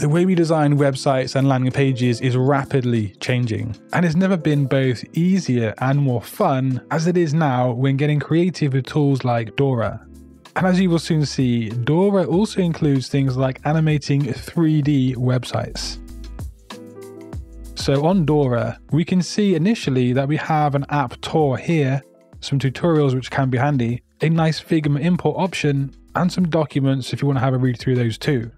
The way we design websites and landing pages is rapidly changing, and it's never been both easier and more fun as it is now when getting creative with tools like Dora. And as you will soon see, Dora also includes things like animating 3D websites. So on Dora, we can see initially that we have an app tour here, some tutorials which can be handy, a nice Figma import option, and some documents if you want to have a read through those too.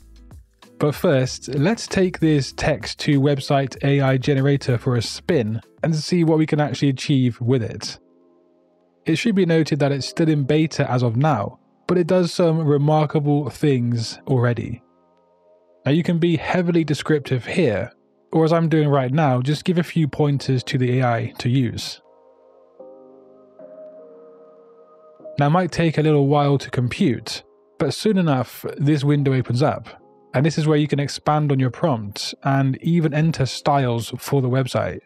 But first, let's take this text to website AI generator for a spin and see what we can actually achieve with it. It should be noted that it's still in beta as of now, but it does some remarkable things already. Now you can be heavily descriptive here, or as I'm doing right now, just give a few pointers to the AI to use. Now it might take a little while to compute, but soon enough this window opens up and this is where you can expand on your prompt and even enter styles for the website.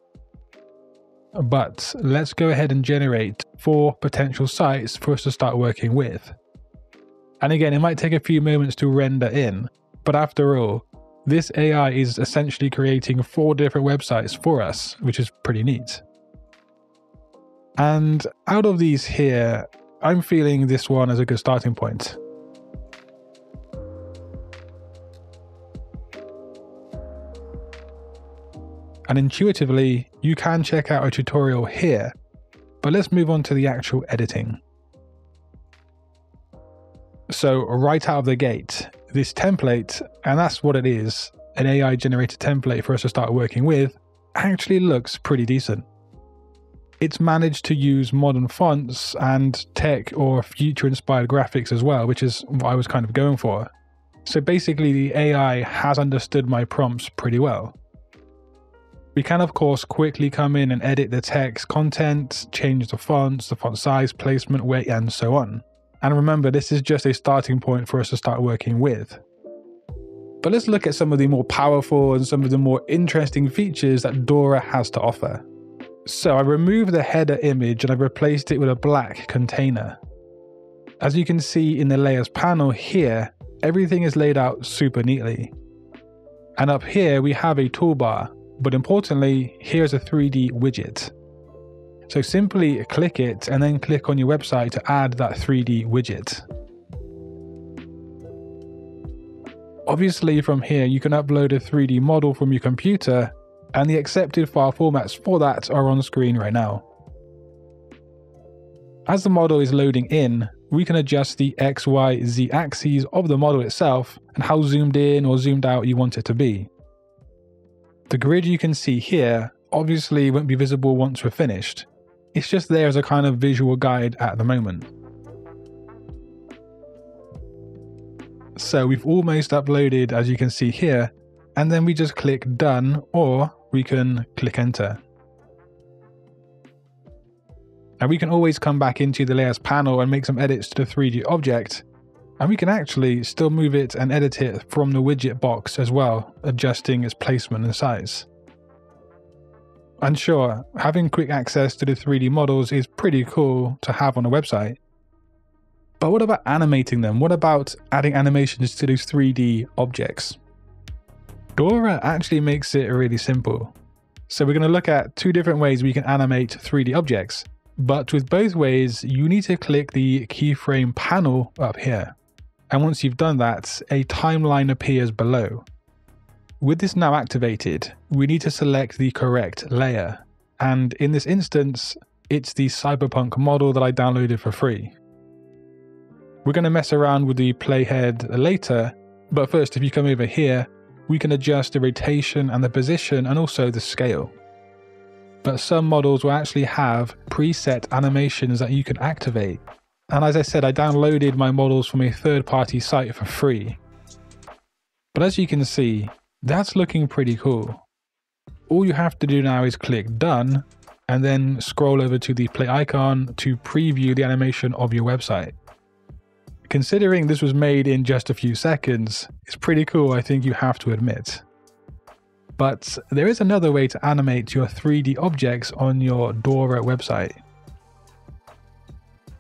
But let's go ahead and generate four potential sites for us to start working with. And again, it might take a few moments to render in, but after all, this AI is essentially creating four different websites for us, which is pretty neat. And out of these here, I'm feeling this one as a good starting point. And intuitively you can check out a tutorial here, but let's move on to the actual editing. So right out of the gate, this template, and that's what it is, an AI generated template for us to start working with, actually looks pretty decent. It's managed to use modern fonts and tech or future inspired graphics as well, which is what I was kind of going for. So basically the AI has understood my prompts pretty well. We can of course quickly come in and edit the text content, change the fonts, the font size, placement, weight, and so on. And remember, this is just a starting point for us to start working with. But let's look at some of the more powerful and some of the more interesting features that Dora has to offer. So I removed the header image and I've replaced it with a black container. As you can see in the layers panel here, everything is laid out super neatly. And up here we have a toolbar but importantly, here's a 3D widget. So simply click it and then click on your website to add that 3D widget. Obviously from here you can upload a 3D model from your computer and the accepted file formats for that are on screen right now. As the model is loading in, we can adjust the X, Y, Z axes of the model itself and how zoomed in or zoomed out you want it to be. The grid you can see here obviously won't be visible once we're finished. It's just there as a kind of visual guide at the moment. So we've almost uploaded as you can see here, and then we just click done or we can click enter. Now we can always come back into the layers panel and make some edits to the 3D object and we can actually still move it and edit it from the widget box as well, adjusting its placement and size. And sure, having quick access to the 3D models is pretty cool to have on a website. But what about animating them? What about adding animations to those 3D objects? Dora actually makes it really simple. So we're going to look at two different ways we can animate 3D objects. But with both ways, you need to click the keyframe panel up here. And once you've done that, a timeline appears below. With this now activated, we need to select the correct layer. And in this instance, it's the Cyberpunk model that I downloaded for free. We're going to mess around with the playhead later, but first if you come over here, we can adjust the rotation and the position and also the scale. But some models will actually have preset animations that you can activate and as I said, I downloaded my models from a third party site for free. But as you can see, that's looking pretty cool. All you have to do now is click done and then scroll over to the play icon to preview the animation of your website. Considering this was made in just a few seconds, it's pretty cool I think you have to admit. But there is another way to animate your 3D objects on your Dora website.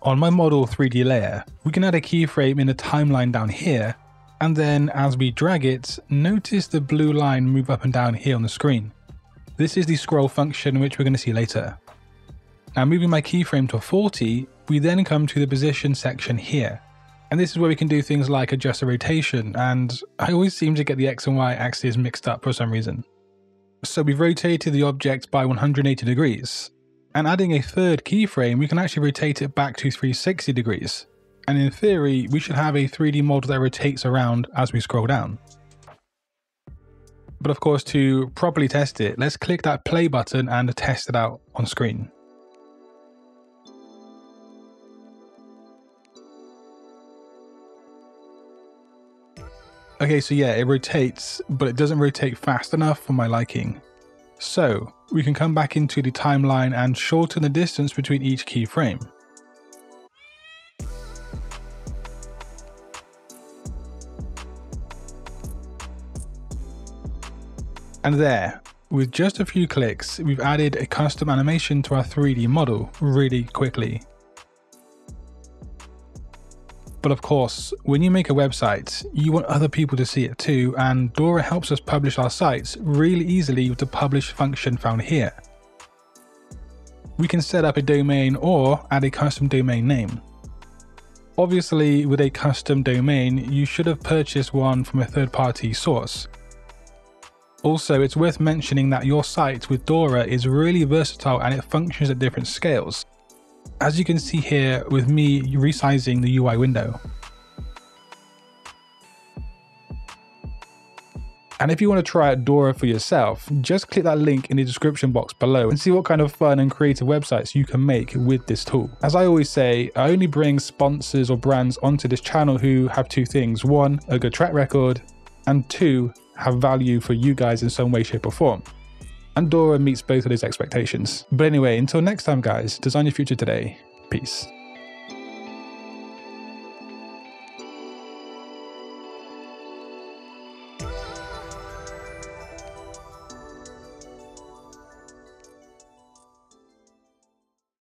On my model 3D layer, we can add a keyframe in the timeline down here, And then as we drag it, notice the blue line move up and down here on the screen. This is the scroll function which we're going to see later. Now moving my keyframe to 40, we then come to the position section here. And this is where we can do things like adjust the rotation, and I always seem to get the X and Y axes mixed up for some reason. So we've rotated the object by 180 degrees, and adding a third keyframe, we can actually rotate it back to 360 degrees. And in theory, we should have a 3D model that rotates around as we scroll down. But of course, to properly test it, let's click that play button and test it out on screen. Okay, so yeah, it rotates, but it doesn't rotate fast enough for my liking. So, we can come back into the timeline and shorten the distance between each keyframe. And there, with just a few clicks, we've added a custom animation to our 3D model really quickly. But of course, when you make a website, you want other people to see it too, and Dora helps us publish our sites really easily with the publish function found here. We can set up a domain or add a custom domain name. Obviously, with a custom domain, you should have purchased one from a third party source. Also, it's worth mentioning that your site with Dora is really versatile and it functions at different scales as you can see here with me resizing the UI window. And if you want to try out Dora for yourself, just click that link in the description box below and see what kind of fun and creative websites you can make with this tool. As I always say, I only bring sponsors or brands onto this channel who have two things. One, a good track record, and two, have value for you guys in some way, shape or form and Dora meets both of those expectations. But anyway, until next time guys, design your future today. Peace.